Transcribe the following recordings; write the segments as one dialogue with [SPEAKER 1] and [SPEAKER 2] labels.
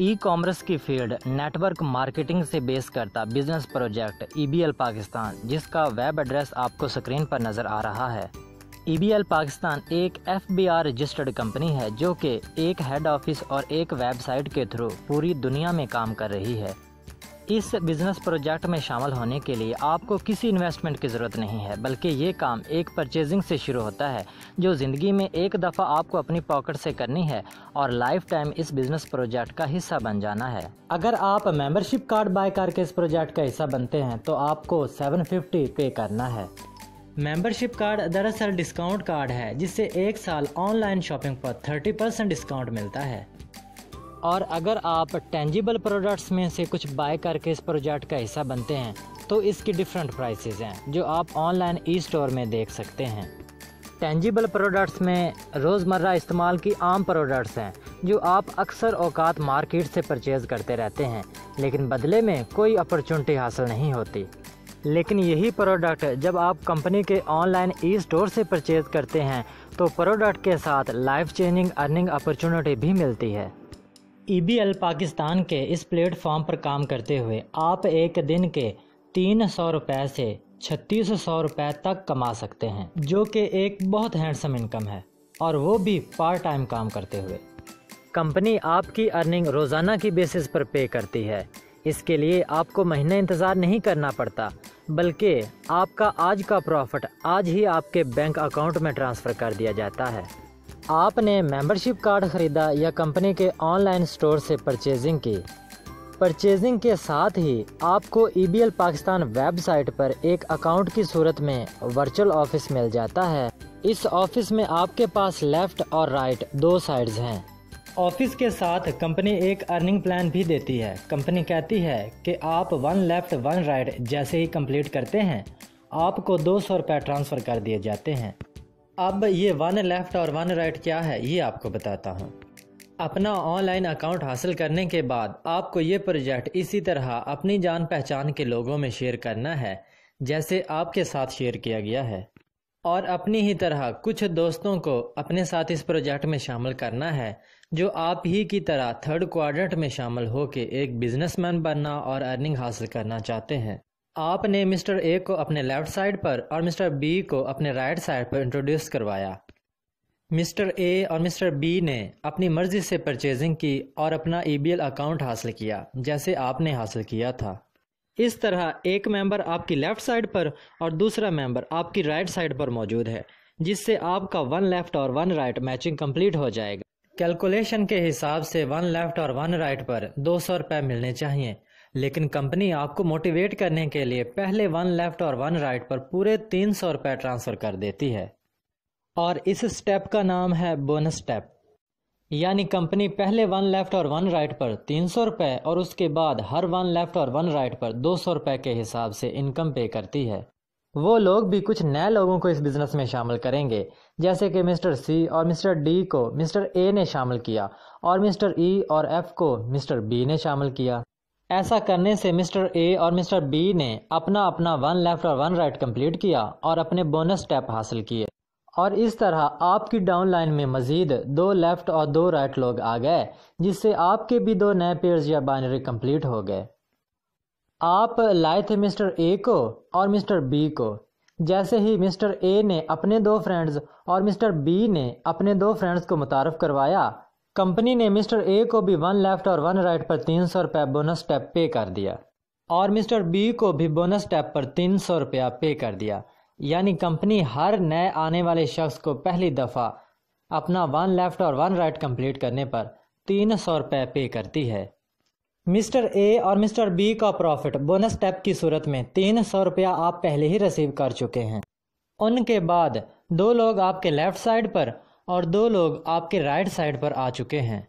[SPEAKER 1] E commerce की field network marketing से base करता बिज़नेस प्रोजेक्ट ईबीएल पाकिस्तान, जिसका वेब एड्रेस आपको स्क्रीन पर नज़र आ रहा है। ईबीएल पाकिस्तान एक एफबीआर रजिस्टर्ड कंपनी है, जो कि एक हेड ऑफ़िस और एक वेबसाइट के थ्रू पूरी दुनिया में काम कर रही है। इस बिज़नेस प्रोजेक्ट में शामिल होने के लिए आपको किसी इन्वेस्टमेंट की ज़रूरत नहीं है, बल्कि ये काम एक परचेजिंग से शुरू होता है, जो ज़िंदगी में एक दफ़ा आपको अपनी पॉकेट से करनी है और लाइफ टाइम इस बिज़नेस प्रोजेक्ट का हिस्सा बन जाना है। अगर आप मेंबरशिप कार्ड बाय करके इस प्रोजेक्ट का हिस्सा बनते हैं तो आपको 750 पे करना है। मेंबरशिप कार्ड दरअसल डिस्काउंट कार्ड है, जिससे एक साल ऑनलाइन शॉपिंग पर 30 परसेंट डिस्काउंट मिलता है। और अगर आप टेंजिबल प्रोडक्ट्स में से कुछ बाय करके इस प्रोजेक्ट का हिस्सा बनते हैं तो इसकी डिफरेंट प्राइसेस हैं, जो आप ऑनलाइन ई स्टोर में देख सकते हैं। टेंजिबल प्रोडक्ट्स में रोज़मर्रा इस्तेमाल की आम प्रोडक्ट्स हैं, जो आप अक्सर औकात मार्केट से परचेज़ करते रहते हैं, लेकिन बदले में कोई अपॉर्चुनिटी हासिल नहीं होती। लेकिन यही प्रोडक्ट जब आप कंपनी के ऑनलाइन ई स्टोर से परचेज़ करते हैं तो प्रोडक्ट के साथ लाइफ चेंजिंग अर्निंग अपॉर्चुनिटी भी मिलती है। ईबीएल पाकिस्तान के इस प्लेटफॉर्म पर काम करते हुए आप एक दिन के तीन सौ रुपये से छत्तीस सौ रुपये तक कमा सकते हैं, जो कि एक बहुत हैंडसम इनकम है, और वो भी पार्ट टाइम काम करते हुए। कंपनी आपकी अर्निंग रोज़ाना की बेसिस पर पे करती है। इसके लिए आपको महीने इंतज़ार नहीं करना पड़ता, बल्कि आपका आज का प्रॉफिट आज ही आपके बैंक अकाउंट में ट्रांसफ़र कर दिया जाता है। आपने मेंबरशिप कार्ड ख़रीदा या कंपनी के ऑनलाइन स्टोर से परचेजिंग की? परचेजिंग के साथ ही आपको ई e पाकिस्तान वेबसाइट पर एक अकाउंट की सूरत में वर्चुअल ऑफ़िस मिल जाता है। इस ऑफ़िस में आपके पास लेफ़्ट और राइट दो साइड्स हैं। ऑफ़िस के साथ कंपनी एक अर्निंग प्लान भी देती है। कंपनी कहती है कि आप वन लेफ़्ट वन राइट जैसे ही कंप्लीट करते हैं, आपको दो सौ रुपये ट्रांसफ़र कर दिए जाते हैं। अब ये वन लेफ़्ट और वन राइट क्या है, ये आपको बताता हूँ। अपना ऑनलाइन अकाउंट हासिल करने के बाद आपको ये प्रोजेक्ट इसी तरह अपनी जान पहचान के लोगों में शेयर करना है, जैसे आपके साथ शेयर किया गया है। और अपनी ही तरह कुछ दोस्तों को अपने साथ इस प्रोजेक्ट में शामिल करना है, जो आप ही की तरह थर्ड क्वाड्रेंट में शामिल होकर एक बिजनेसमैन बनना और अर्निंग हासिल करना चाहते हैं। आपने मिस्टर ए को अपने लेफ़्ट साइड पर और मिस्टर बी को अपने राइट साइड पर इंट्रोड्यूस करवाया। मिस्टर ए और मिस्टर बी ने अपनी मर्ज़ी से परचेजिंग की और अपना ई e अकाउंट हासिल किया, जैसे आपने हासिल किया था। इस तरह एक मेंबर आपकी लेफ़्ट साइड पर और दूसरा मेंबर आपकी राइट साइड पर मौजूद है, जिससे आपका वन लेफ़्ट और वन राइट मैचिंग कंप्लीट हो जाएगा। कैलकुलेशन के हिसाब से वन लेफ़्ट और वन राइट पर दो सौ रुपये मिलने चाहिए। लेकिन कंपनी आपको मोटिवेट करने के लिए पहले वन लेफ़्ट और वन राइट पर पूरे तीन सौ रुपये ट्रांसफ़र कर देती है। और इस स्टेप का नाम है बोनस स्टेप। यानी कंपनी पहले वन लेफ़्ट और वन राइट पर तीन सौ रुपये और उसके बाद हर वन लेफ़्ट और वन राइट पर दो सौ रुपये के हिसाब से इनकम पे करती है। वो लोग भी कुछ नए लोगों को इस बिज़नेस में शामिल करेंगे। जैसे कि मिस्टर सी और मिस्टर डी को मिस्टर ए ने शामिल किया और मिस्टर ई e और एफ़ को मिस्टर बी ने शामिल किया। ऐसा करने से मिस्टर ए और मिस्टर बी ने अपना अपना वन लेफ़्ट और वन राइट कंप्लीट किया और अपने बोनस स्टेप हासिल किए। और इस तरह आपकी डाउन लाइन में मजीद दो लेफ़्ट और दो राइट लोग आ गए, जिससे आपके भी दो नए पेयर्स या बाइनरी कंप्लीट हो गए। आप लाए थे मिस्टर ए को और मिस्टर बी को। जैसे ही मिस्टर ए ने अपने दो फ्रेंड्स और मिस्टर बी ने अपने दो फ्रेंड्स को मुतारफ़ करवाया कंपनी ने मिस्टर ए को भी वन लेफ़्ट और वन राइट पर तीन सौ रुपया बोनस स्टेप पे कर दिया और मिस्टर बी को भी बोनस टैप पर तीन सौ रुपया पे कर दिया। यानी कंपनी हर नए आने वाले शख्स को पहली दफ़ा अपना वन लेफ़्ट और वन राइट कंप्लीट करने पर तीन सौ रुपये पे करती है। मिस्टर ए और मिस्टर बी का प्रॉफिट बोनस टैप की सूरत में तीन सौ रुपया आप पहले ही रिसीव कर चुके हैं। उनके बाद दो लोग आपके लेफ़्ट साइड पर और दो लोग आपके राइट साइड पर आ चुके हैं,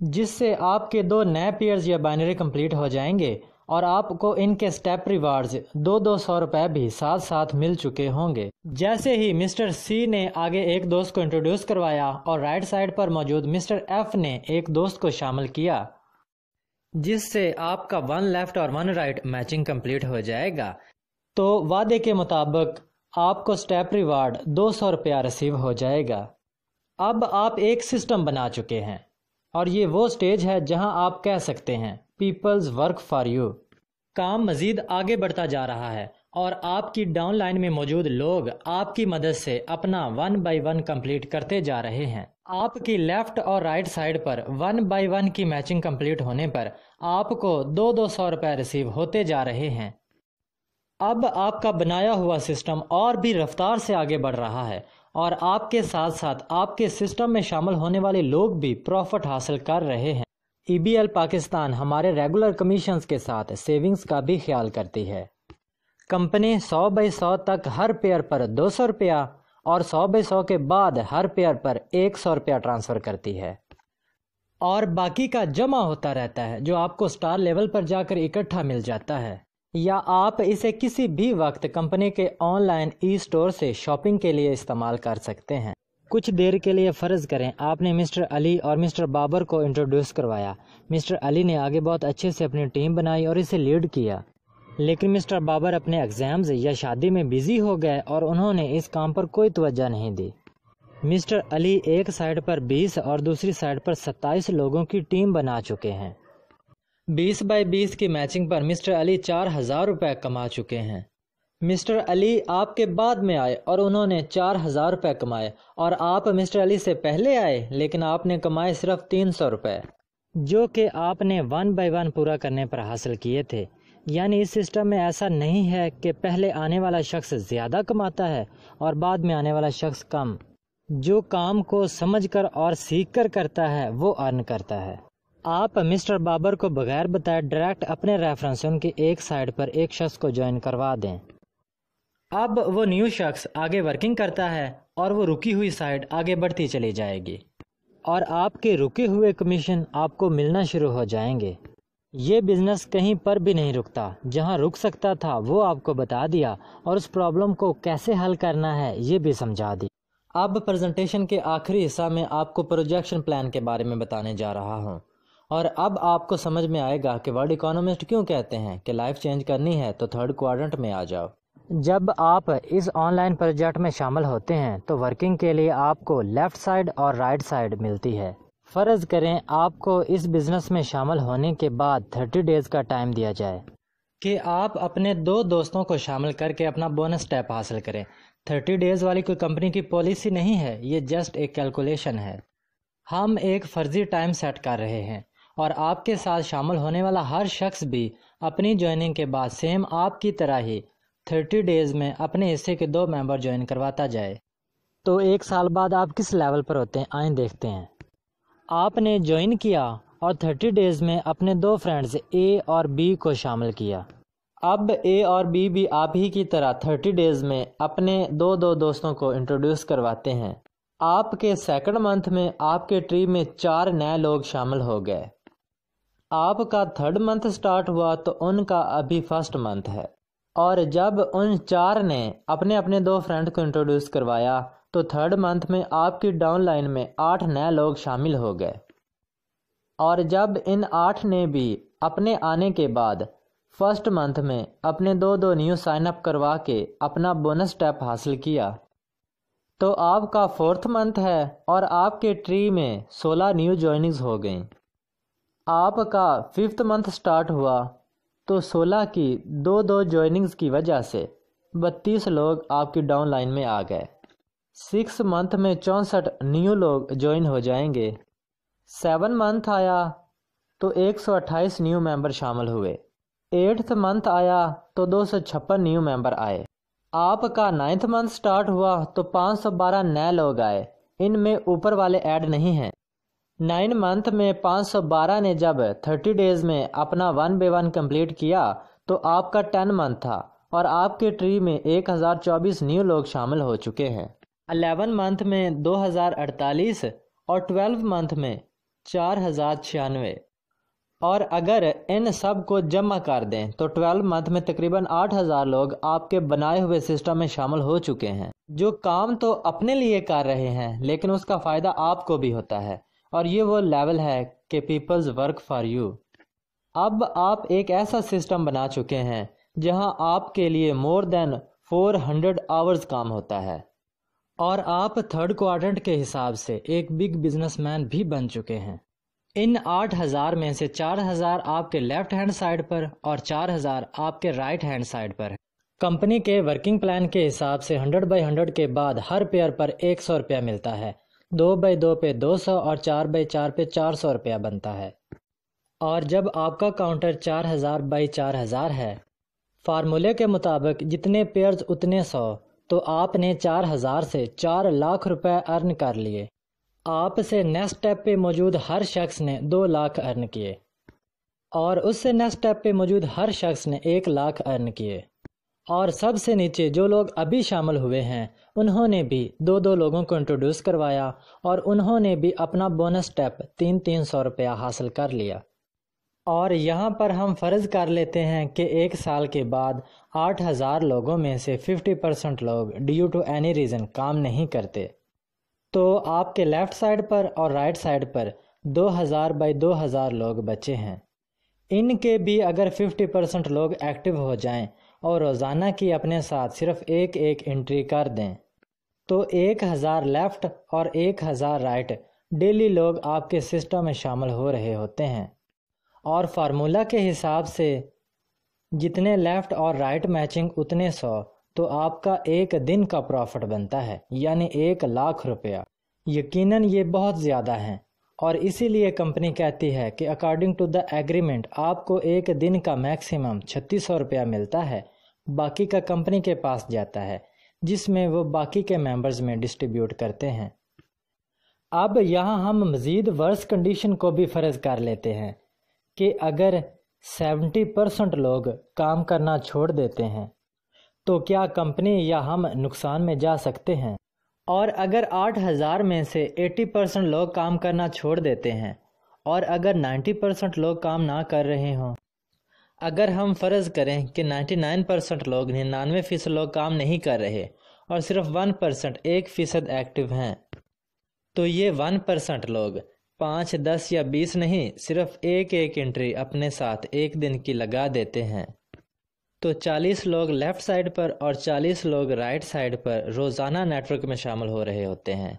[SPEAKER 1] जिससे आपके दो नए पेयर्स या बाइनरी कंप्लीट हो जाएँगे और आपको इनके स्टेप रिवार्ड्स दो दो सौ रुपए भी साथ साथ मिल चुके होंगे। जैसे ही मिस्टर सी ने आगे एक दोस्त को इंट्रोड्यूस करवाया और राइट साइड पर मौजूद मिस्टर एफ़ ने एक दोस्त को शामिल किया, जिससे आपका वन लेफ़्ट और वन राइट मैचिंग कंप्लीट हो जाएगा तो वादे के मुताबिक आपको स्टेप रिवार्ड दो सौ रुपया रिसीव हो जाएगा। अब आप एक सिस्टम बना चुके हैं और ये वो स्टेज है जहाँ आप कह सकते हैं पीपल्स वर्क फॉर यू काम मज़ीद आगे बढ़ता जा रहा है और आपकी डाउन लाइन में मौजूद लोग आपकी मदद से अपना वन बाय वन कंप्लीट करते जा रहे हैं। आपकी लेफ़्ट और राइट साइड पर वन बाय वन की मैचिंग कंप्लीट होने पर आपको दो दो सौ रुपये रिसीव होते जा रहे हैं। अब आपका बनाया हुआ सिस्टम और भी रफ्तार से आगे बढ़ रहा है और आपके साथ साथ आपके सिस्टम में शामिल होने वाले लोग भी प्रॉफिट हासिल कर रहे हैं। ईबीएल पाकिस्तान हमारे रेगुलर कमीशंस के साथ सेविंग्स का भी ख्याल करती है। कंपनी 100 बाई 100 तक हर पेयर पर दो सौ रुपया और 100 बाई 100 के बाद हर पेयर पर एक सौ रुपया ट्रांसफ़र करती है। और बाकी का जमा होता रहता है, जो आपको स्टार लेवल पर जाकर इकट्ठा मिल जाता है। या आप इसे किसी भी वक्त कंपनी के ऑनलाइन ई स्टोर से शॉपिंग के लिए इस्तेमाल कर सकते हैं। कुछ देर के लिए फ़र्ज़ करें, आपने मिस्टर अली और मिस्टर बाबर को इंट्रोड्यूस करवाया। मिस्टर अली ने आगे बहुत अच्छे से अपनी टीम बनाई और इसे लीड किया। लेकिन मिस्टर बाबर अपने एग्ज़ाम्स या शादी में बिज़ी हो गए और उन्होंने इस काम पर कोई तवज्जो नहीं दी। मिस्टर अली एक साइड पर 20 और दूसरी साइड पर 27 लोगों की टीम बना चुके हैं। बीस बाई बीस की मैचिंग पर मिस्टर अली चार हज़ार रुपये कमा चुके हैं। मिस्टर अली आपके बाद में आए और उन्होंने चार हज़ार रुपये कमाए और आप मिस्टर अली से पहले आए, लेकिन आपने कमाए सिर्फ़ तीन सौ रुपये जो कि आपने वन बाई वन पूरा करने पर हासिल किए थे। यानी इस सिस्टम में ऐसा नहीं है कि पहले आने वाला शख्स ज़्यादा कमाता है और बाद में आने वाला शख्स कम। जो काम को समझकर और सीख कर करता है, वो अर्न करता है। आप मिस्टर बाबर को बगैर बताए डायरेक्ट अपने रेफरेंस उनकी एक साइड पर एक शख्स को ज्वाइन करवा दें। अब वो न्यू शख्स आगे वर्किंग करता है और वो रुकी हुई साइड आगे बढ़ती चली जाएगी। और आपके रुके हुए कमीशन आपको मिलना शुरू हो जाएँगे। ये बिज़नेस कहीं पर भी नहीं रुकता। जहाँ रुक सकता था, वो आपको बता दिया और उस प्रॉब्लम को कैसे हल करना है, ये भी समझा दी। अब प्रेजेंटेशन के आखिरी हिस्सा में आपको प्रोजेक्शन प्लान के बारे में बताने जा रहा हूँ। और अब आपको समझ में आएगा कि वर्ल्ड इकोनॉमिस्ट क्यों कहते हैं कि लाइफ चेंज करनी है तो थर्ड क्वाड्रेंट में आ जाओ। जब आप इस ऑनलाइन प्रोजेक्ट में शामिल होते हैं तो वर्किंग के लिए आपको लेफ़्ट साइड और राइट साइड मिलती है। फ़र्ज़ करें आपको इस बिज़नेस में शामिल होने के बाद थर्टी डेज़ का टाइम दिया जाए। कि आप अपने दो दोस्तों को शामिल करके अपना बोनस स्टेप हासिल करें। थर्टी डेज़ वाली कोई कंपनी की पॉलिसी नहीं है, ये जस्ट एक कैलकुलेशन है। हम एक फ़र्ज़ी टाइम सेट कर रहे हैं। और आपके साथ शामिल होने वाला हर शख्स भी अपनी ज्वाइनिंग के बाद सेम आपकी तरह ही थर्टी डेज़ में अपने हिस्से के दो मेंबर ज्वाइन करवाता जाए। तो एक साल बाद आप किस लेवल पर होते हैं? आए देखते हैं। आपने ज्वाइन किया और थर्टी डेज़ में अपने दो फ्रेंड्स ए और बी को शामिल किया। अब ए और बी भी आप ही की तरह थर्टी डेज़ में अपने दो दो दोस्तों को इंट्रोड्यूस करवाते हैं। आपके सेकंड मंथ में आपके ट्री में चार नए लोग शामिल हो गए। आपका थर्ड मंथ स्टार्ट हुआ तो उनका अभी फ़र्स्ट मंथ है। और जब उन चार ने अपने अपने दो फ्रेंड को इंट्रोड्यूस करवाया तो थर्ड मंथ में आपकी डाउन लाइन में आठ नए लोग शामिल हो गए। और जब इन आठ ने भी अपने आने के बाद फ़र्स्ट मंथ में अपने दो दो न्यू साइन अप करवा के अपना बोनस स्टेप हासिल किया तो आपका फोर्थ मंथ है और आपके ट्री में सोलह न्यू ज्वाइनिंग्स हो गई। आपका फिफ्थ मंथ स्टार्ट हुआ तो सोलह की दो दो ज्वाइनिंग्स की वजह से बत्तीस लोग आपकी डाउन लाइन में आ गए। सिक्स मंथ में चौंसठ न्यू लोग ज्वाइन हो जाएँगे। सेवन मंथ आया तो एक सौ अट्ठाईस न्यू मेंबर शामिल हुए। एट्थ मंथ आया तो दो सौ छप्पन न्यू मेंबर आए। आपका नाइन्थ मंथ स्टार्ट हुआ तो पाँच सौ बारह नए लोग आए। इनमें ऊपर वाले ऐड नहीं हैं। नाइन मंथ में 512 ने जब 30 डेज़ में अपना वन बाई वन कंप्लीट किया तो आपका टेन मंथ था और आपके ट्री में 1024 न्यू लोग शामिल हो चुके हैं। अलेवन मंथ में 2048 और ट्वेल्व मंथ में चार हज़ार छियानवे। और अगर इन सबको जमा कर दें तो 12 मंथ में तकरीबन 8000 लोग आपके बनाए हुए सिस्टम में शामिल हो चुके हैं, जो काम तो अपने लिए कर रहे हैं, लेकिन उसका फ़ायदा आपको भी होता है। और ये वो लेवल है कि पीपल्स वर्क फॉर यू अब आप एक ऐसा सिस्टम बना चुके हैं, जहाँ आपके लिए मोर देन 400 आवर्स काम होता है। और आप थर्ड क्वाड्रेंट के हिसाब से एक बिग बिजनेसमैन भी बन चुके हैं। इन आठ हज़ार में से चार हज़ार आपके लेफ़्ट हैंड साइड पर और चार हज़ार आपके राइट हैंड साइड पर है। कंपनी के वर्किंग प्लान के हिसाब से हंड्रेड बाई हंड्रेड के बाद हर पेयर पर एक सौ रुपया मिलता है। दो बाई दो पे दो सौ और चार बाई चार पे चार सौ रुपया बनता है। और जब आपका काउंटर चार हज़ार बाई चार हज़ार है फार्मूले के मुताबिक जितने पेयर्स उतने सौ तो आपने चार हज़ार से चार लाख रुपए अर्न कर लिए। आपसे नेक्स्ट स्टेप पे मौजूद हर शख्स ने दो लाख अर्न किए। और उससे नेक्स्ट स्टेप पे मौजूद हर शख्स ने एक लाख अर्न किए। और सबसे नीचे जो लोग अभी शामिल हुए हैं उन्होंने भी दो दो लोगों को इंट्रोड्यूस करवाया और उन्होंने भी अपना बोनस स्टेप तीन तीन सौ रुपया हासिल कर लिया। और यहाँ पर हम फ़र्ज़ कर लेते हैं कि एक साल के बाद आठ हज़ार लोगों में से फिफ्टी परसेंट लोग ड्यू टू एनी रीज़न काम नहीं करते। तो आपके लेफ़्ट साइड पर और राइट साइड पर दो हज़ार बाई दो हज़ार लोग बचे हैं। इनके भी अगर फिफ्टी परसेंट लोग एक्टिव हो जाएँ और रोज़ाना की अपने साथ सिर्फ़ एक एक एंट्री कर दें। तो एक हज़ार लेफ़्ट और एक हज़ार राइट डेली लोग आपके सिस्टम में शामिल हो रहे होते हैं। और फार्मूला के हिसाब से जितने लेफ़्ट और राइट मैचिंग उतने सौ तो आपका एक दिन का प्रॉफिट बनता है, यानी एक लाख रुपया। यकीनन ये बहुत ज़्यादा है। और इसीलिए कंपनी कहती है कि अकॉर्डिंग टू द एग्रीमेंट आपको एक दिन का मैक्सिमम छत्तीस सौ रुपया मिलता है, बाकी का कंपनी के पास जाता है, जिसमें वो बाकी के मेंबर्स में डिस्ट्रीब्यूट करते हैं। अब यहाँ हम मज़ीद वर्स कंडीशन को भी फ़र्ज़ कर लेते हैं कि अगर सेवेंटी परसेंट लोग काम करना छोड़ देते हैं तो क्या कंपनी या हम नुकसान में जा सकते हैं? और अगर आठ हज़ार में से एटी परसेंट लोग काम करना छोड़ देते हैं, और अगर नाइन्टी परसेंट लोग काम ना कर रहे हों, अगर हम फ़र्ज़ करें कि नाइन्टी नाइन परसेंट लोग निन्यानवे फ़ीसद लोग काम नहीं कर रहे और सिर्फ़ वन परसेंट एक फ़ीसद एक्टिव हैं तो ये वन परसेंट लोग पाँच, दस या बीस नहीं, सिर्फ़ एक एक एंट्री अपने साथ एक दिन की लगा देते हैं। तो 40 लोग लेफ़्ट साइड पर और 40 लोग राइट साइड पर रोज़ाना नेटवर्क में शामिल हो रहे होते हैं।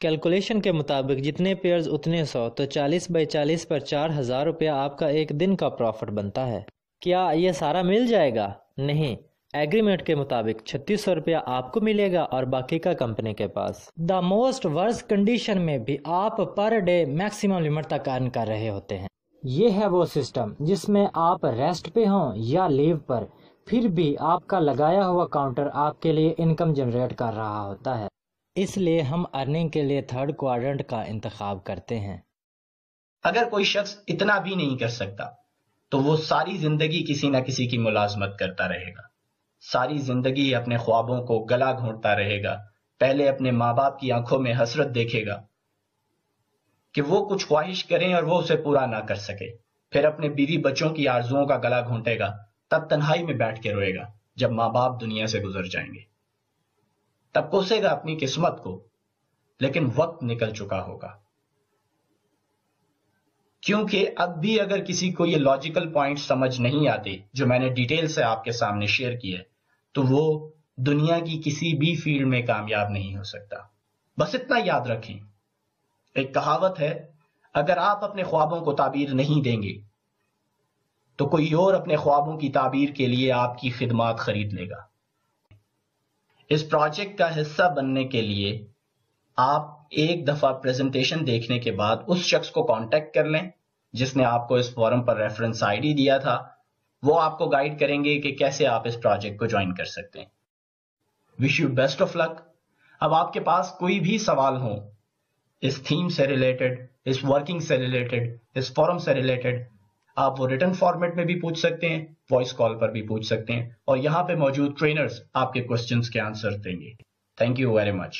[SPEAKER 1] कैलकुलेशन के मुताबिक जितने पेयर्स उतने सौ तो 40 बाई 40 पर चार हज़ार रुपया आपका एक दिन का प्रॉफिट बनता है। क्या ये सारा मिल जाएगा? नहीं। एग्रीमेंट के मुताबिक छत्तीस सौ रुपया आपको मिलेगा और बाकी का कंपनी के पास। द मोस्ट वर्स कंडीशन में भी आप पर डे मैक्सिमम लिमिट तक अर्न कर रहे होते हैं। ये है वो सिस्टम जिसमें आप रेस्ट पे हों या लीव पर, फिर भी आपका लगाया हुआ काउंटर आपके लिए इनकम जनरेट कर रहा होता है। इसलिए हम अर्निंग के लिए थर्ड क्वाड्रेंट का इंतखाब करते हैं।
[SPEAKER 2] अगर कोई शख्स इतना भी नहीं कर सकता तो वो सारी ज़िंदगी किसी ना किसी की मुलाजमत करता रहेगा। सारी ज़िंदगी अपने ख्वाबों को गला घोंटता रहेगा, पहले अपने माँ बाप की आँखों में हसरत देखेगा कि वो कुछ ख्वाहिश करें और वो उसे पूरा ना कर सके। फिर अपने बीवी बच्चों की आरजुओं का गला घोंटेगा, तब तन्हाई में बैठ के रोएगा, जब माँ बाप दुनिया से गुजर जाएँगे। तब कोसेगा अपनी किस्मत को, लेकिन वक्त निकल चुका होगा। क्योंकि अब भी अगर किसी को ये लॉजिकल पॉइंट समझ नहीं आते, जो मैंने डिटेल से आपके सामने शेयर किए तो वो दुनिया की किसी भी फ़ील्ड में कामयाब नहीं हो सकता। बस इतना याद रखें। एक कहावत है, अगर आप अपने ख्वाबों को ताबीर नहीं देंगे तो कोई और अपने ख्वाबों की ताबीर के लिए आपकी खिदमात खरीद लेगा। इस प्रोजेक्ट का हिस्सा बनने के लिए आप एक दफ़ा प्रेजेंटेशन देखने के बाद उस शख्स को कांटेक्ट कर लें, जिसने आपको इस फॉरम पर रेफरेंस आईडी दिया था। वो आपको गाइड करेंगे कि कैसे आप इस प्रोजेक्ट को ज्वाइन कर सकते हैं। Wish you best of luck अब आपके पास कोई भी सवाल हो इस थीम से रिलेटेड इस वर्किंग से रिलेटेड इस फॉरम से रिलेटेड आप वो रिटर्न फॉर्मेट में भी पूछ सकते हैं वॉइस कॉल पर भी पूछ सकते हैं, और यहाँ पे मौजूद ट्रेनर्स आपके क्वेश्चंस के आंसर देंगे। Thank you very much